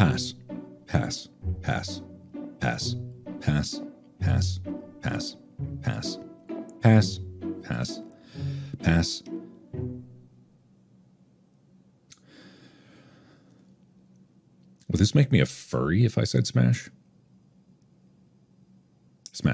pass, pass, pass, pass, pass, pass, pass, pass, pass, pass, pass. Would this make me a furry if I said smash? Smash.